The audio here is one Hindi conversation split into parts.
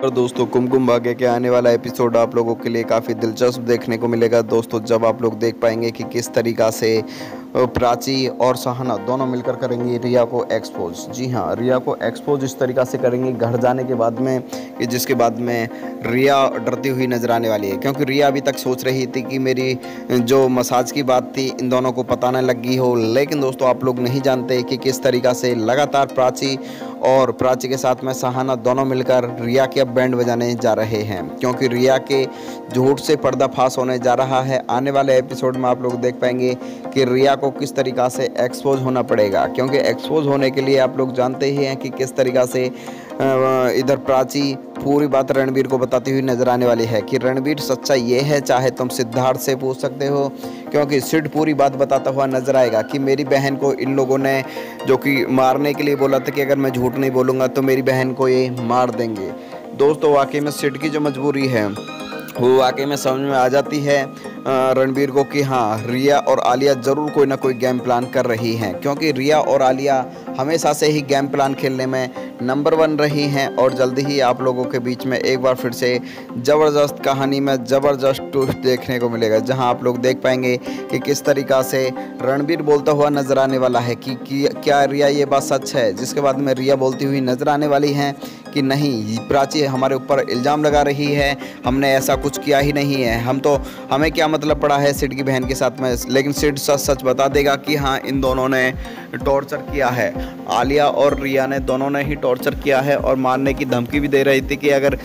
और दोस्तों, कुमकुम भाग्य के आने वाला एपिसोड आप लोगों के लिए काफ़ी दिलचस्प देखने को मिलेगा। दोस्तों, जब आप लोग देख पाएँगे कि किस तरीक़ा से प्राची और सहाना दोनों मिलकर करेंगी रिया को एक्सपोज जी हाँ रिया को एक्सपोज इस तरीक़ा से करेंगी घर जाने के बाद में, कि जिसके बाद में रिया डरती हुई नज़र आने वाली है। क्योंकि रिया अभी तक सोच रही थी कि मेरी जो मसाज की बात थी, इन दोनों को पता न लगी हो। लेकिन दोस्तों, आप लोग नहीं जानते कि किस तरीक़ा से लगातार प्राची और प्राची के साथ में सहाना दोनों मिलकर रिया के अब बैंड बजाने जा रहे हैं। क्योंकि रिया के झूठ से पर्दाफाश होने जा रहा है। आने वाले एपिसोड में आप लोग देख पाएँगे कि रिया को किस तरीक़ा से एक्सपोज होना पड़ेगा। क्योंकि एक्सपोज होने के लिए आप लोग जानते ही हैं कि किस तरीक़ा से इधर प्राची पूरी बात रणबीर को बताती हुई नज़र आने वाली है कि रणबीर, सच्चा ये है, चाहे तुम सिद्धार्थ से पूछ सकते हो, क्योंकि सिड पूरी बात बताता हुआ नज़र आएगा कि मेरी बहन को इन लोगों ने जो कि मारने के लिए बोला था कि अगर मैं झूठ नहीं बोलूँगा तो मेरी बहन को ये मार देंगे। दोस्तों, वाकई में सिड की जो मजबूरी है, वो वाकई में समझ में आ जाती है रणबीर को कि हाँ रिया और आलिया ज़रूर कोई ना कोई गेम प्लान कर रही हैं, क्योंकि रिया और आलिया हमेशा से ही गेम प्लान खेलने में नंबर वन रही हैं और जल्दी ही आप लोगों के बीच में एक बार फिर से ज़बरदस्त कहानी में ज़बरदस्त ट्विस्ट देखने को मिलेगा जहाँ आप लोग देख पाएँगे कि किस तरीक़ा से रणबीर बोलता हुआ नज़र आने वाला है कि, कि क्या रिया ये बात सच है? जिसके बाद में रिया बोलती हुई नज़र आने वाली हैं कि नहीं प्राची हमारे ऊपर इल्ज़ाम लगा रही है हमने ऐसा कुछ किया ही नहीं है हम तो हमें क्या मतलब पड़ा है सिड की बहन के साथ में? लेकिन सिड सच सच बता देगा कि हाँ इन दोनों ने टॉर्चर किया है। आलिया और रिया ने दोनों ने ही टॉर्चर किया है और मारने की धमकी भी दे रही थी कि अगर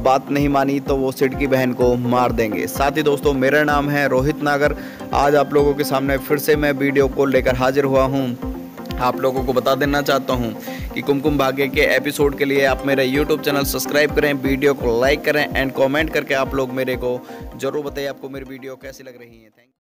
बात नहीं मानी तो वो सिड की बहन को मार देंगे। साथ ही दोस्तों, मेरा नाम है रोहित नागर। आज आप लोगों के सामने फिर से मैं वीडियो को लेकर हाजिर हुआ हूँ। आप लोगों को बता देना चाहता हूँ कि कुमकुम भाग्य के एपिसोड के लिए आप मेरा यूट्यूब चैनल सब्सक्राइब करें, वीडियो को लाइक करें एंड कमेंट करके आप लोग मेरे को ज़रूर बताइए आपको मेरी वीडियो कैसी लग रही है। थैंक